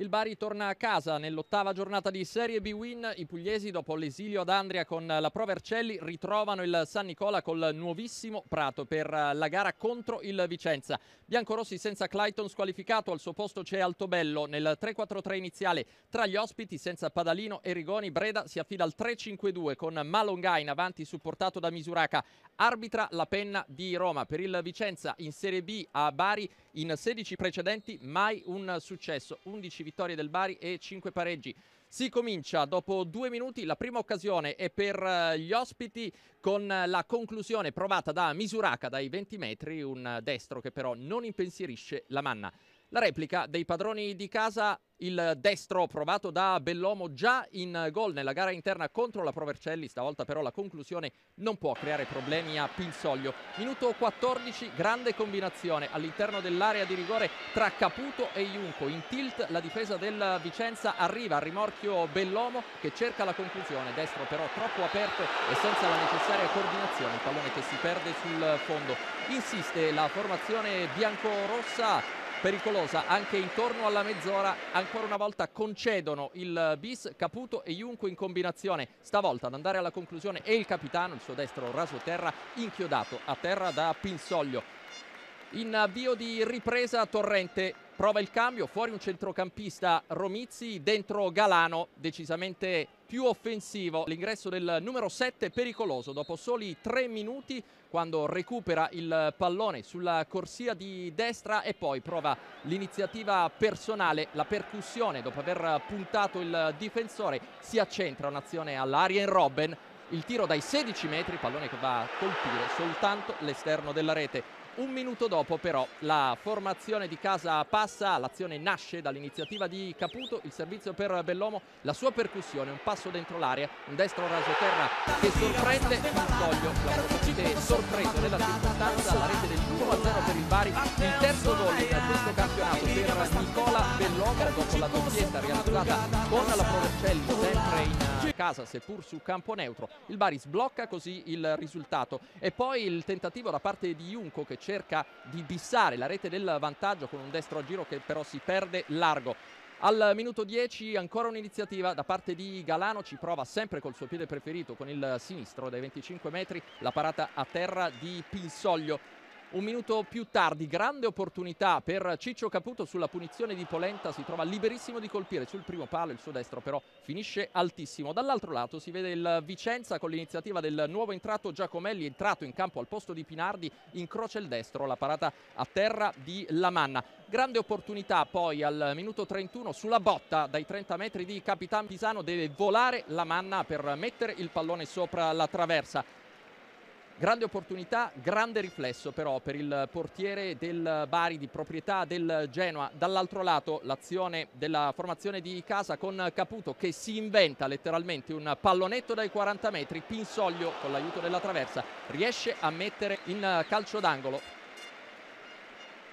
Il Bari torna a casa nell'ottava giornata di Serie B Win. I pugliesi, dopo l'esilio ad Andria con la Pro Vercelli, ritrovano il San Nicola col nuovissimo Prato per la gara contro il Vicenza. Biancorossi senza Clayton squalificato, al suo posto c'è Altobello. Nel 3-4-3 iniziale tra gli ospiti, senza Padalino e Rigoni, Breda si affida al 3-5-2 con Malonga in avanti supportato da Misuraca. Arbitra la penna di Roma. Per il Vicenza in Serie B a Bari in 16 precedenti mai un successo. 11 vittorie del Bari e 5 pareggi. Si comincia dopo due minuti, la prima occasione è per eh, gli ospiti con la conclusione provata da Misuraca dai 20 metri, un destro che però non impensierisce la manna. La replica dei padroni di casa il destro provato da Bellomo già in gol nella gara interna contro la Provercelli, stavolta però la conclusione non può creare problemi a Pinsoglio. Minuto 14, grande combinazione all'interno dell'area di rigore tra Caputo e Iunco. In tilt la difesa del Vicenza arriva a rimorchio Bellomo che cerca la conclusione, destro però troppo aperto e senza la necessaria coordinazione, il pallone che si perde sul fondo. Insiste la formazione bianco-rossa pericolosa. Anche intorno alla mezz'ora ancora una volta concedono il bis. Caputo e Junco in combinazione. Stavolta ad andare alla conclusione e il capitano il suo destro raso terra inchiodato a terra da Pinsoglio. In avvio di ripresa Torrente prova il cambio. Fuori un centrocampista Romizzi dentro Galano decisamente più offensivo. L'ingresso del numero 7 pericoloso. Dopo soli tre minuti quando recupera il pallone sulla corsia di destra e poi prova l'iniziativa personale, la percussione. Dopo aver puntato il difensore, si accentra un'azione all'Arien Robben, il tiro dai 16 metri, pallone che va a colpire soltanto l'esterno della rete. Un minuto dopo però la formazione di casa passa, l'azione nasce dall'iniziativa di Caputo, il servizio per Bellomo, la sua percussione, un passo dentro l'area, un destro raso terra che sorprende Soglio, la sorpreso nella circostanza, la rete del 1-0 per il Bari, il terzo gol in questo campionato per Nicola Bellomo dopo la doppietta realizzata con la Provercelli sempre in casa seppur su campo neutro, il Bari sblocca così il risultato. E poi il tentativo da parte di Junco che cerca di bissare la rete del vantaggio con un destro a giro che però si perde largo. Al minuto 10 ancora un'iniziativa da parte di Galano, ci prova sempre col suo piede preferito con il sinistro dai 25 metri, la parata a terra di Pinsoglio un minuto più tardi, grande opportunità per Ciccio Caputo sulla punizione di Polenta, si trova liberissimo di colpire sul primo palo, il suo destro però finisce altissimo. Dall'altro lato si vede il Vicenza con l'iniziativa del nuovo entrato Giacomelli, entrato in campo al posto di Pinardi, incrocia il destro, la parata a terra di Lamanna. Grande opportunità poi al minuto 31 sulla botta dai 30 metri di Capitan Pisano, deve volare Lamanna per mettere il pallone sopra la traversa. Grande opportunità, grande riflesso però per il portiere del Bari di proprietà del Genoa. Dall'altro lato l'azione della formazione di casa con Caputo che si inventa letteralmente un pallonetto dai 40 metri. Pinsoglio con l'aiuto della traversa riesce a mettere in calcio d'angolo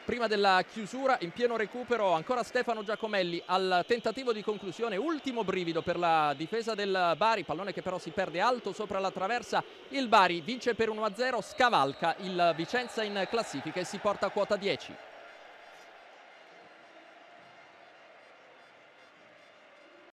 prima della chiusura in pieno recupero ancora Stefano Giacomelli al tentativo di conclusione. Ultimo brivido per la difesa del Bari pallone che però si perde alto sopra la traversa. Il Bari vince per 1-0 scavalca il Vicenza in classifica e si porta a quota 10